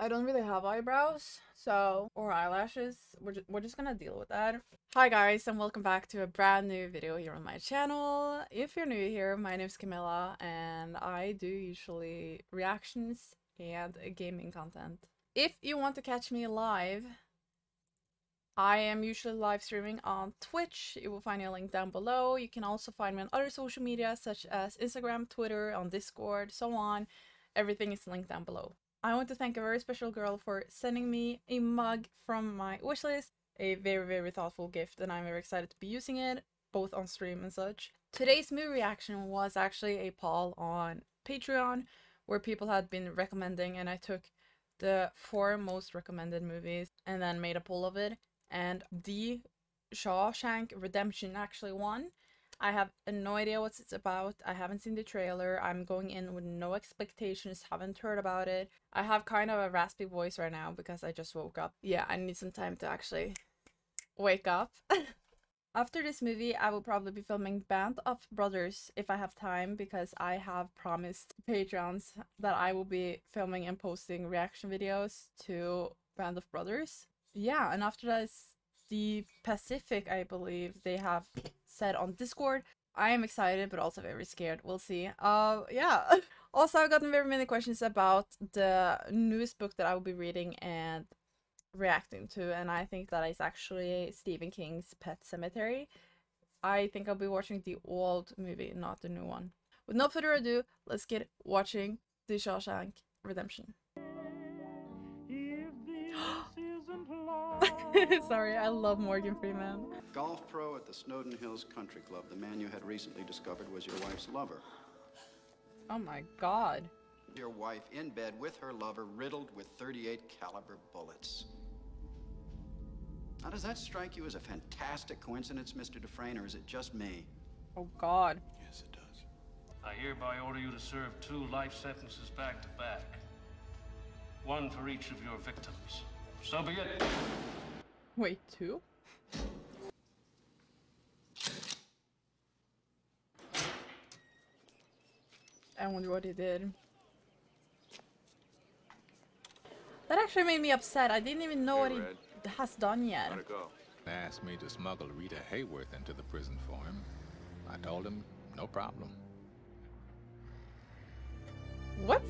I don't really have eyebrows, so, or eyelashes. We're, ju we're just gonna deal with that. Hi guys, and welcome back to a brand new video here on my channel. If you're new here, my name is Kamilla, and I do usually reactions and gaming content. If you want to catch me live, I am usually live streaming on Twitch. You will find a link down below. You can also find me on other social media such as Instagram, Twitter, on Discord, so on. Everything is linked down below. I want to thank a very special girl for sending me a mug from my wishlist. A very, very thoughtful gift, and I'm very excited to be using it, both on stream and such. Today's movie reaction was actually a poll on Patreon where people had been recommending, and I took the four most recommended movies and then made a poll of it. And The Shawshank Redemption actually won. I have no idea what it's about. I haven't seen the trailer. I'm going in with no expectations, haven't heard about it. I have kind of a raspy voice right now because I just woke up. Yeah, I need some time to actually wake up. After this movie, I will probably be filming Band of Brothers if I have time because I have promised patrons that I will be filming and posting reaction videos to Band of Brothers. Yeah, and after that is the Pacific, I believe they have said on Discord. I am excited, but also very scared. We'll see. Uh, yeah. also, I've gotten very many questions about the newest book that I will be reading and reacting to, and I think that is actually Stephen King's Pet Sematary. I think I'll be watching the old movie, not the new one. With no further ado, let's get watching The Shawshank Redemption. Sorry, I love Morgan Freeman. Golf pro at the Snowden Hills Country Club. The man you had recently discovered was your wife's lover. Oh my god. Your wife in bed with her lover, riddled with 38 caliber bullets. Now, does that strike you as a fantastic coincidence, Mr. Dufresne, or is it just me? Oh god. Yes, it does. I hereby order you to serve two life sentences back to back. One for each of your victims. So be it. Wait, two? I wonder what he did. That actually made me upset. I didn't even know Hey, what he Red. has done yet. How'd go? They asked me to smuggle Rita Hayworth into the prison for him. I told him, no problem. What?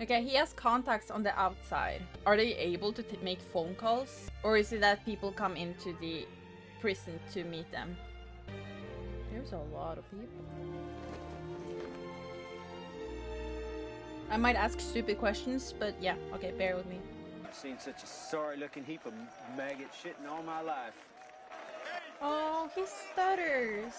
Okay, he has contacts on the outside. Are they able to t- make phone calls? Or is it that people come into the prison to meet them? There's a lot of people. I might ask stupid questions, but yeah, okay, bear with me. I've seen such a sorry looking heap of maggot shit in all my life. Oh, he stutters.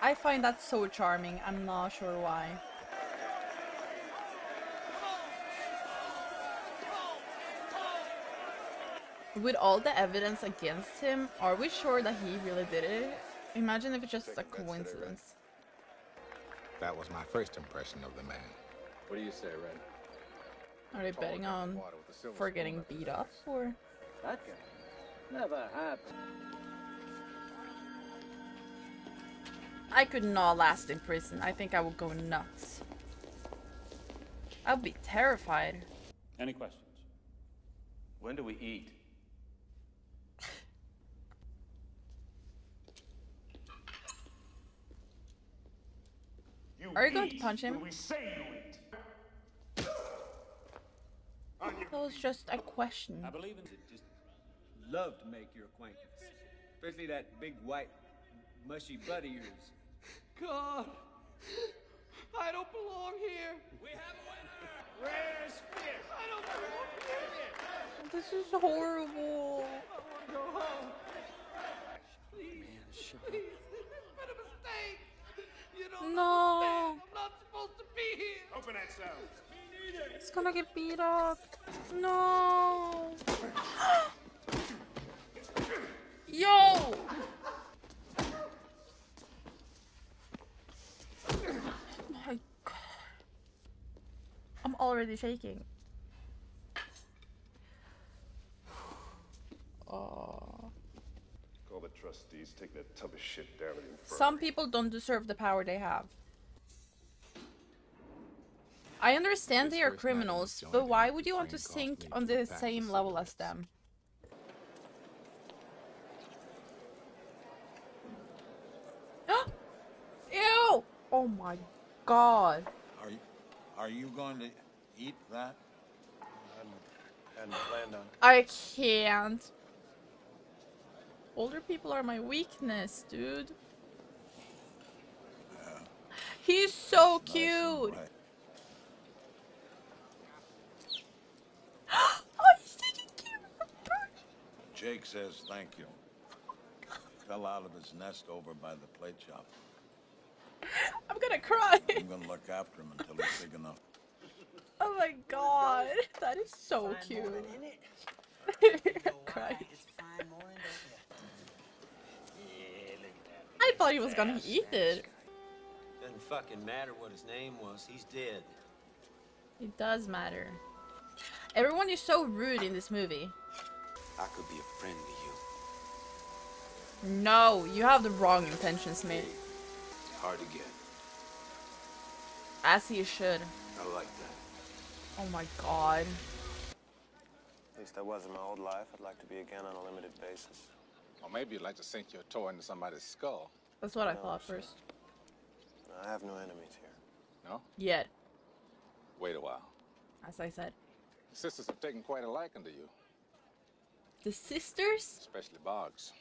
I find that so charming. I'm not sure why. With all the evidence against him, are we sure that he really did it? Imagine if it's just a Second best today, Red. coincidence. That was my first impression of the man. What do you say, Red? Are they betting on for getting beat up or? That guy. Never happened. I could not last in prison. I think I would go nuts. I'd be terrified. Any questions? When do we eat? You Are you going to punch him? we say you eat. That was just a question. I believe in it. Just love to make your acquaintance. Especially that big white mushy butt of yours. God, I don't belong here. We have a winner! Where's Fish? I don't belong here. This is horrible. I want to go home. Please, please, it's been a mistake. You don't No. I'm not supposed to be here. Open that cell. He's gonna get beat up. No. Yo. My God. I'm already shaking. Oh. Call the trustees, take that tub of shit down to the. Some people don't deserve the power they have. I understand His they are first night in the criminals, but why would you want to sink on the get back to same level as cigarettes. them? Ew! Oh my god. Are you, are you going to eat that? Hadn't planned on. I can't. Older people are my weakness, dude. He's so Nice and cute. wet. oh, he's such a cute bird. Jake says thank you. Fell out of his nest over by the plate shop. I'm gonna cry. I'm gonna look after him until he's big enough. oh my god, that is so cute. Cry. I thought he was gonna eat it. Doesn't fucking matter what his name was. He's dead. It does matter. Everyone is so rude in this movie. I could be a friend to you. No, you have the wrong intentions, mate. Hard to get. As you should. I like that. Oh my god. At least I was in my old life. I'd like to be again on a limited basis. Or maybe you'd like to sink your toe into somebody's skull. That's what I thought sir. first. I have no enemies here. No? Yet, Wait a while. as I said. The sisters have taken quite a liking to you, The sisters? especially Boggs.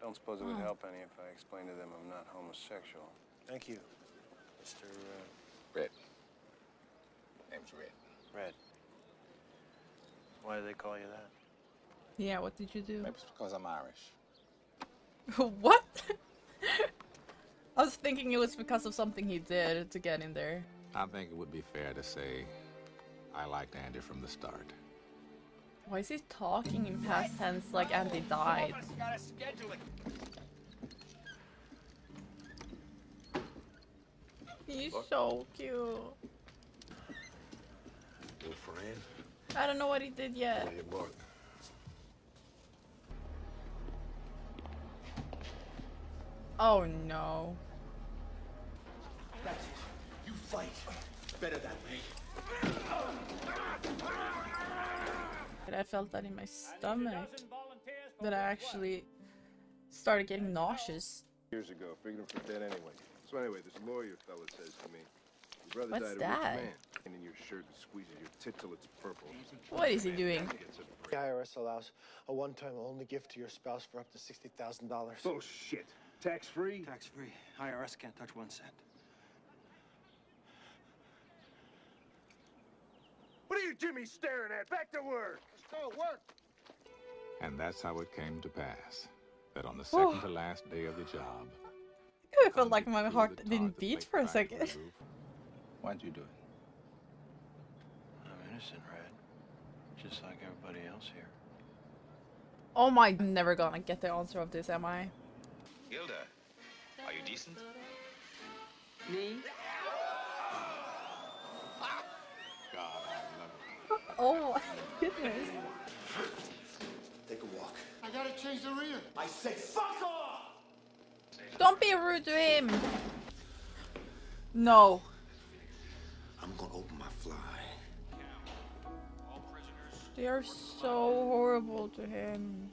Don't suppose it would Oh. help any if I explained to them I'm not homosexual. Thank you, Mr. Uh, Red. Name's Red. Red. Why do they call you that? Yeah, what did you do? Maybe it's because I'm Irish. what? I was thinking it was because of something he did to get in there. I think it would be fair to say I liked Andy from the start. Why is he talking in past tense like Andy died? He's so cute. Your friend? I don't know what he did yet. You bought? Oh no. That's it. you fight better that way. I felt that in my stomach. That I actually started getting nauseous. Years ago, figured him for dead anyway. So anyway, this lawyer fella says to me, your brother What's died a that? rich man. And in your shirt and squeezes your tit till it's purple. What is he doing? Gets a The IRS allows a one-time only gift to your spouse for up to $60,000. Bullshit. Tax free? Tax free. IRS can't touch one cent. What are you Jimmy staring at? Back to work. Let's go work. And that's how it came to pass that on the second to last day of the job, I felt like my heart didn't beat for a second. Why'd you do it? I'm innocent, Red. Just like everybody else here. Oh my, I'm never gonna get the answer of this, am I? Gilda, are you decent? Me? God, I love it. Oh goodness. Take a walk. I gotta change the rear. I say fuck off! Don't be rude to him. No. I'm gonna open my fly. They are so horrible to him.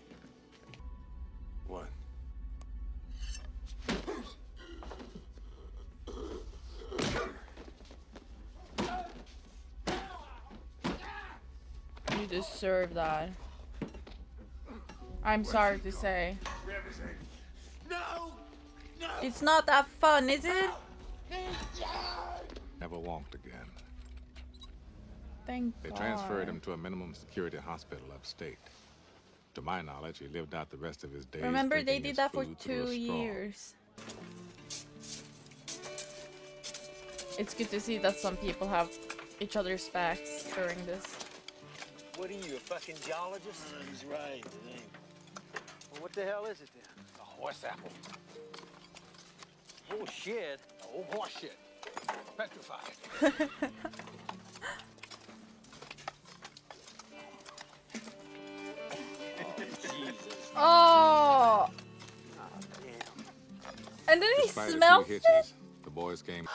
Deserve that. I'm sorry to say. No! No! It's not that fun, is it? Never walked again. Thank They God. transferred him to a minimum security hospital upstate. To my knowledge, he lived out the rest of his days. Remember, they did that for food through a two years. It's good to see that some people have each other's backs during this. What are you, a fucking geologist? Uh, he's right. It ain't. Well, what the hell is it then? A horse apple. Oh, shit. Oh, horse shit. Petrified. Oh. oh! And then he Despite a few smells it? hitches, the boys came.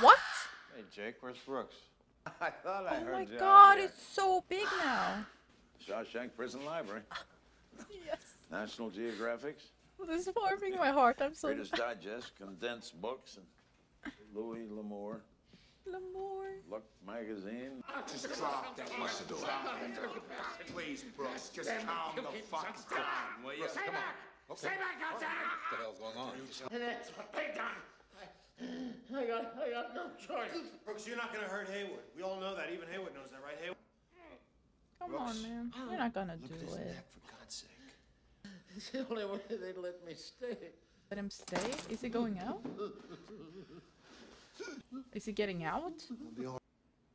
What? Hey, Jake, where's Brooks? I thought I Oh heard my you god, there. it's so big now. Shawshank Prison Library. Yes. National Geographics. This is warming my heart. I'm so Reader's Digest, condensed books, and Louis L'Amour. L'Amour. Look magazine. Just drop that. What's the door? Please, Brooks, just calm the fuck down, will you? Stay back! Stay back outside! What the hell's going on? And that's what they done. I got, I got no choice. Brooks, you're not gonna hurt Haywood. We all know that. Even Haywood knows that, right, Haywood? Come on, man. Oh. You're not gonna do it. For God's sake. It's the only way they let me stay. Let him stay? Is he going out? Is he getting out?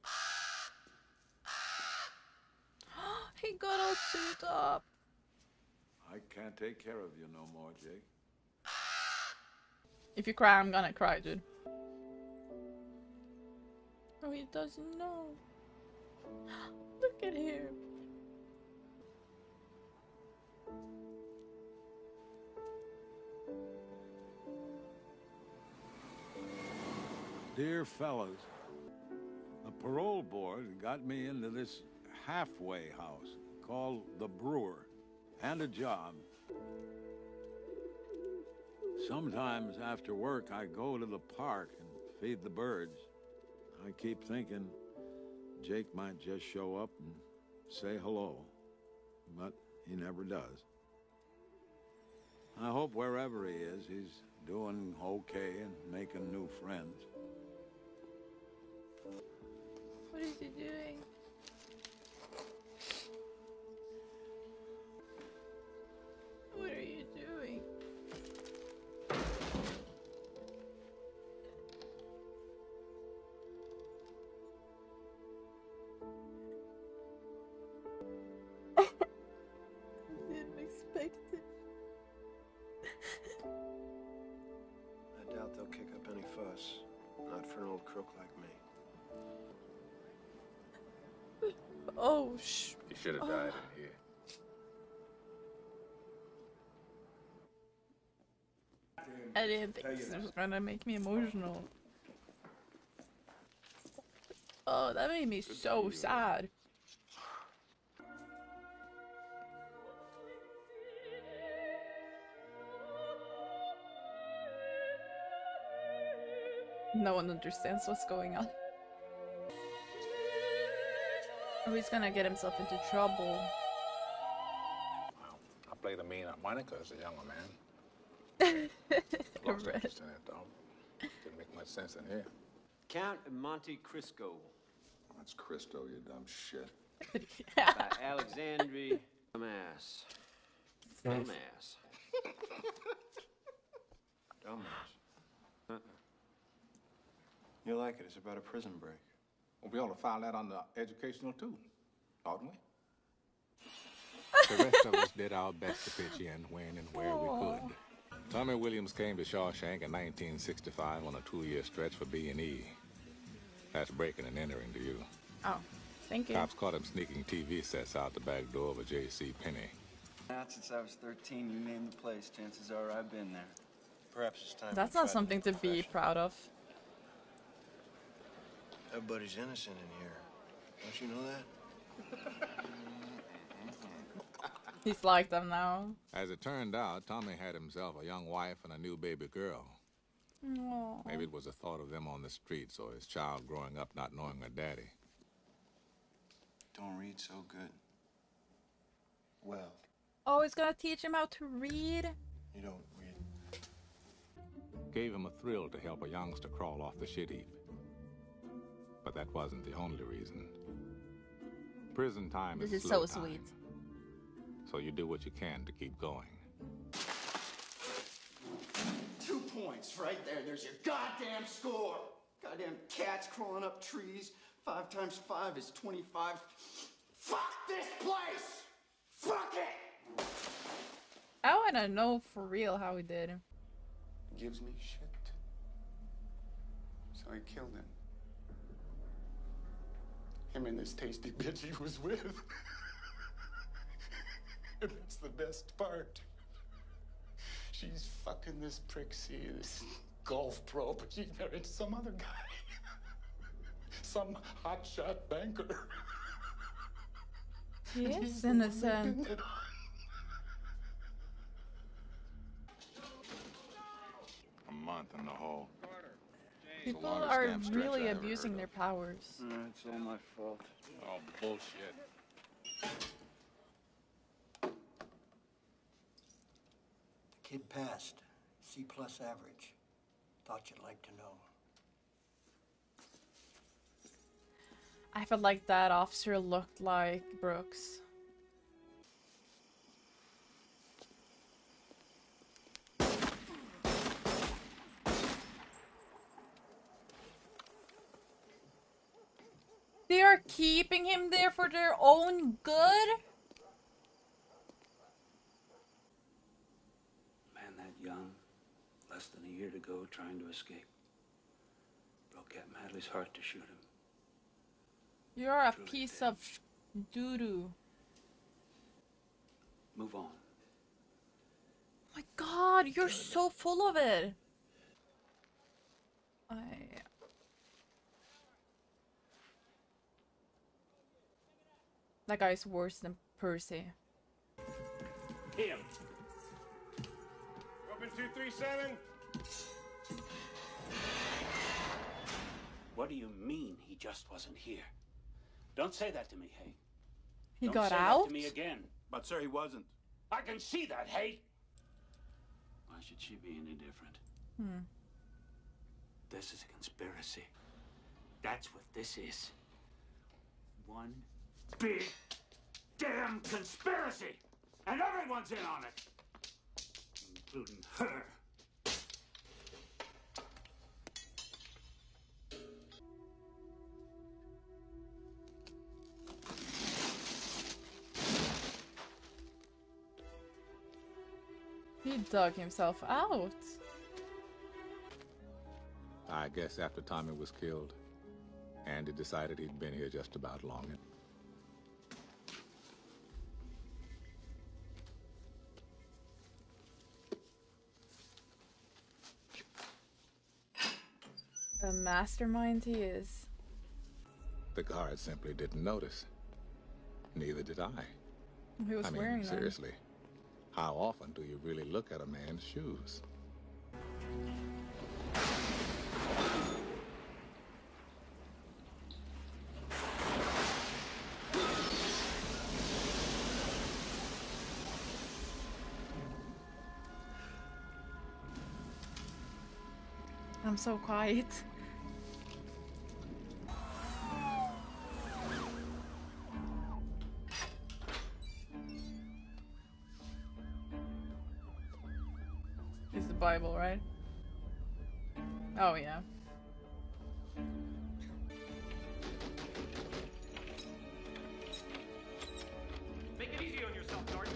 he got all suited up. I can't take care of you no more, Jake. If you cry, I'm gonna cry, dude. Oh, he doesn't know. Look at him. Dear fellas, the parole board got me into this halfway house called the Brewer and a job. Sometimes after work, I go to the park and feed the birds. I keep thinking Jake might just show up and say hello, but he never does. I hope wherever he is, he's doing okay and making new friends. What is he doing? Up any fuss. Not for an old crook like me. Oh, sh. You should have died in here. I didn't think this was gonna make me emotional. Oh, that made me so sad. No one understands what's going on. Oh, he's gonna get himself into trouble. I played a mean harmonica as a younger man. Lost Red. interest in it, though. Didn't make much sense in here. Count Monte Cristo That's Cristo, you dumb shit. by Alexandre Dumas. Dumas. Dumbass. Uh-uh. You like it. It's about a prison break. Well, we ought to file that under educational too, oughtn't we? the rest of us did our best to pitch in when and where we could. Tommy Williams came to Shawshank in 1965 on a two-year stretch for B&E. That's breaking and entering to you. Oh, thank you. Cops caught him sneaking TV sets out the back door of a J.C. Penney. Not since I was 13, you name the place. Chances are I've been there. Perhaps it's time. That's not tried something to be proud of. Everybody's innocent in here. Don't you know that? He's like them now. As it turned out, Tommy had himself a young wife and a new baby girl. Aw. Maybe it was the thought of them on the streets or his child growing up not knowing her daddy. Don't read so good. Well, Oh, he's gonna teach him how to read. you don't read. Gave him a thrill to help a youngster crawl off the shit heap. But that wasn't the only reason. Prison time This is is slow so time, sweet. So you do what you can to keep going. Two points right there. There's your goddamn score. Goddamn cats crawling up trees. Five times five is 25. Fuck this place! Fuck it! I wanna know for real how he did. Gives me shit. So I killed him. Him and this tasty bitch he was with. and that's the best part. She's fucking this prick, see, this golf pro, but she's married to some other guy. some hotshot banker. He is innocent. A month in the hole. People are really abusing their powers. Uh, it's all my fault. Oh, bullshit. The kid passed. C plus average. Thought you'd like to know. I felt like that officer looked like Brooks. They are keeping him there for their own good? Man that young, less than a year to go, trying to escape. Broke Captain Hadley's heart to shoot him. You're a piece of doo-doo. Move on. my god, you're so full of it. I That guy's worse than Percy. Him. Open 237. What do you mean he just wasn't here? Don't say that to me, Hay. He Don't got say out? That to me again. But, sir, he wasn't. I can see that, Hay. Why should she be any different? Hmm. This is a conspiracy. That's what this is. One big damn conspiracy! And everyone's in on it! Including her. He dug himself out. I guess after Tommy was killed, Andy decided he'd been here just about long A mastermind he is. The guard simply didn't notice. Neither did I. He was I mean, wearing them. seriously, how often do you really look at a man's shoes? I'm so quiet. Right? Oh yeah. Make it easy on yourself, Sergeant.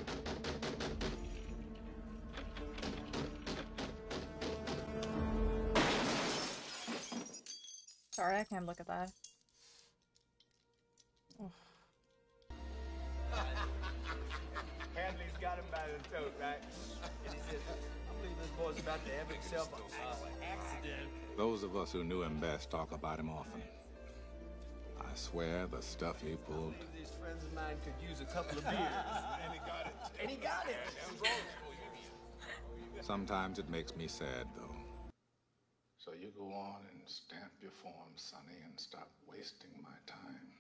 Sorry, I can't look at that. This about to have himself an accident. Those of us who knew him best talk about him often. I swear the stuff he pulled. These friends of mine could use a couple of beers. and he got it. And he got it. Sometimes it makes me sad, though. So you go on and stamp your form, Sonny, and stop wasting my time.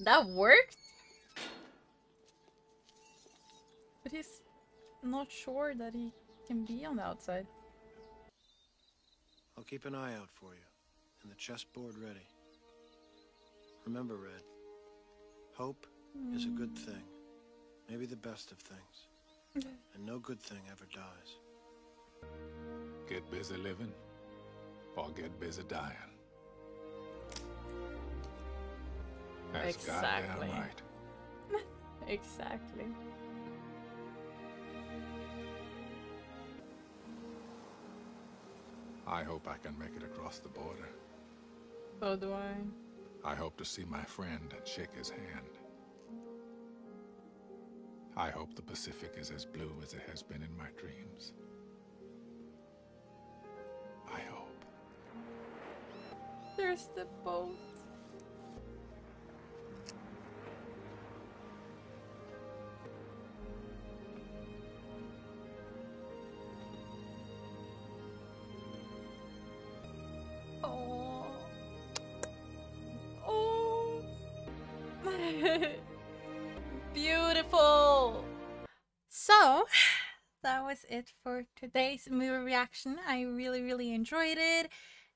That worked? But he's not sure that he can be on the outside. I'll keep an eye out for you, and the chessboard ready. Remember, Red, hope is a good mm. thing, maybe the best of things, and no good thing ever dies. Get busy living or get busy dying. That's exactly. Right. exactly. I hope I can make it across the border. So do I. I hope to see my friend and shake his hand. I hope the Pacific is as blue as it has been in my dreams. I hope. There's the boat. Beautiful. So, that was it for today's movie reaction. I really, really enjoyed it,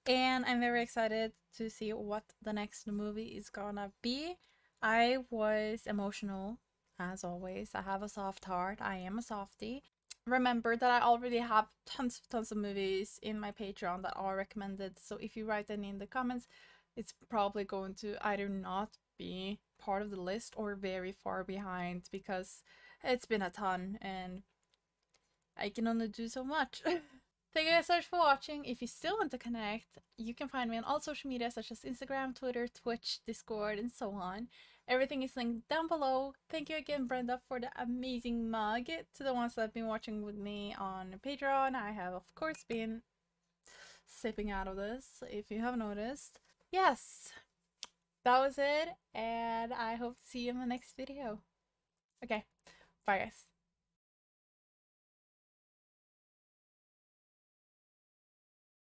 and I'm very excited to see what the next movie is gonna be. I was emotional, as always. I have a soft heart, I am a softie. Remember that I already have tons of tons of movies in my Patreon that are recommended, so if you write any in the comments, it's probably going to either not be part of the list or very far behind because it's been a ton and I can only do so much. Thank you guys so much for watching. If you still want to connect, you can find me on all social media such as Instagram, Twitter, Twitch, Discord, and so on. Everything is linked down below. Thank you again, Brenda, for the amazing mug. To the ones that have been watching with me on Patreon, I have, of course, been sipping out of this, if you have noticed. Yes, that was it, and I hope to see you in the next video. Okay, bye guys.